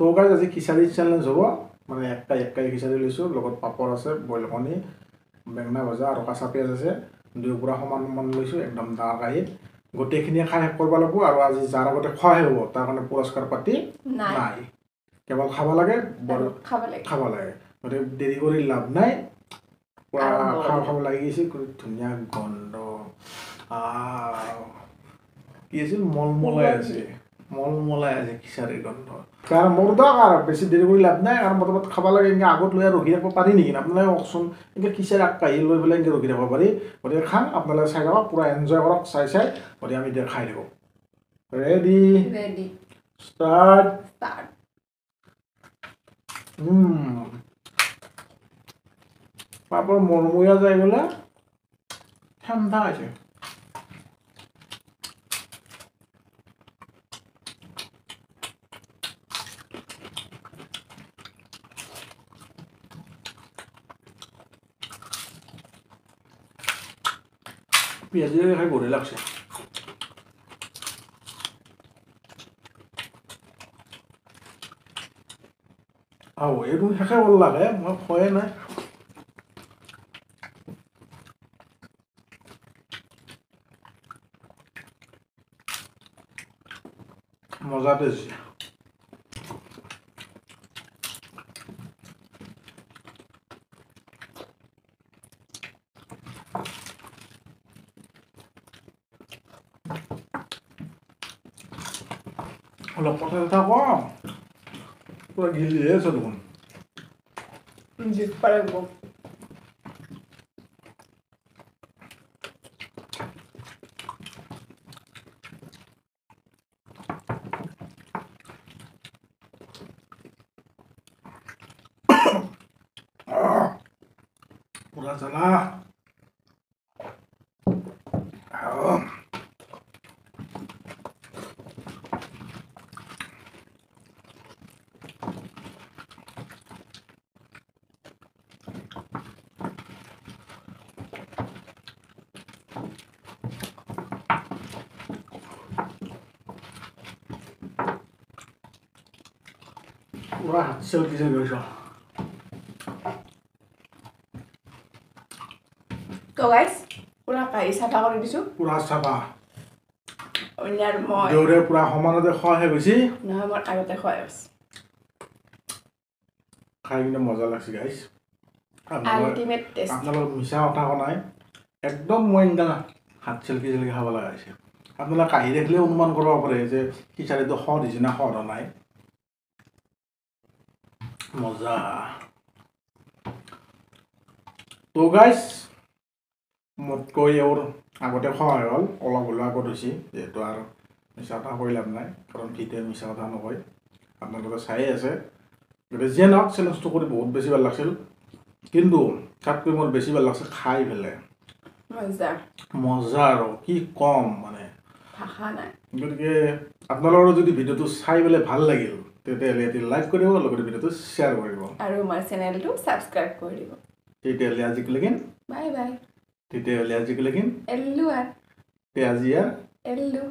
তো গাইজ আজি খিচাৰি চেলেঞ্জ হ'ব মানে এক কাই এক কাই খিচাৰি লৈছোঁ লগত পাপৰ আছে বইল কণী বেঙেনা ভজা আৰু কাঁচা পিঁয়াজ আছে দুয়ো পূৰা সমান সমান লৈছোঁ একদম ডাঙৰ কাঁহীত গোটেইখিনিয়ে খাই শেষ কৰিব লাগিব আৰু আজি যাৰ আগতে খোৱাহে হ'ব তাৰ কাৰণে পুৰস্কাৰ পাতি নাই কেৱল খাব লাগে খাব লাগে গতিকে দেৰি কৰি লাভ নাই খাওঁ। খাব লাগি গৈছে ধুনীয়া গন্ধ কি আছিল মলমলাই আছে মলমলাই আছে খিচাৰীৰ গন্ধ। কাৰণ মোৰ দক আৰু বেছি দেৰি কৰি লাভ নাই কাৰণ প্ৰথমত খাব লাগে এনেকৈ আগত লৈ আৰু ৰখি থাকিব পাৰি নেকি? আপোনালোকে কওকচোন এনেকৈ খিচাৰী আগ কাঢ়ি লৈ পেলাই এনেকৈ ৰখি থাকিব পাৰি। গতিকে খাম আপোনালোকে চাই থাকক পূৰা এনজয় কৰক চাই চাই গতিকে আমি এতিয়া খাই থাকোঁ ৰেডি ৰেডি ষ্টাৰ্ট ষ্টাৰ্ট পাপৰ মৰমৰীয়া যায় বোলে ঠাণ্ডা হৈছে পিঁয়াজ দিয়ে খাই বঢ়িয়া লাগছে আও এইটো শেষে ভাল লাগে মই খোৱাই নাই মজা টেষ্ট অলপ কথা এটা কওঁ পুৰা গিলিহে আছে তো গাইজ পুৰা কাঢ়ি চাফা কৰি দিছোঁ পুৰা অন্যাৰ মই পুৰা সমানতে গৈছে নহয় মোৰ আগতে খাই মজা লাগছে আল্টিমেট টেষ্ট আপোনালোকৰ মিছা কথা কোৱা নাই একদম মই হাত চেলকি চেলকি খাব লগা হৈছে। আপোনালোকে কাঢ়ি দেখিলে অনুমান কৰিব পাৰে যে খিচাৰীটো সদ হৈছে না সদ হোৱা নাই। মজা তো গাইছ মোতকৈ এওঁৰ আগতে খোৱা হৈ গ'ল অলপ হ'লেও আগত হৈছে যিহেতু আৰু মিছা কথা কৈ লাভ নাই কাৰণ ভিডিঅ'ত মিছা কথা নকয়। আপোনালোকে চায়ে আছে। গতিকে যিয়ে নহওক চেলেঞ্জটো কৰি বহুত বেছি ভাল লাগিছিল। কিন্তু তাতকৈ মোৰ বেছি ভাল লাগছে খাই পেলাই। মজা। আৰু কি ক'ম মানে। গতিকে আপোনালোকৰ যদি ভিডিঅ'টো চাই পেলাই ভাল লাগিল তেতিয়াহ'লে এটি লাইক কৰিব লগতে ভিডিঅ'টো শ্বেয়াৰ কৰিব আৰু আমাৰ চেনেলটো ছাবস্ক্ৰাইব কৰি দিব। তেতিয়াহ'লে আজিলৈকে বাই বাই তেতিয়াহ'লে আজিলৈকে এল্লু আৰু। তে আজি আৰু? এল্লু।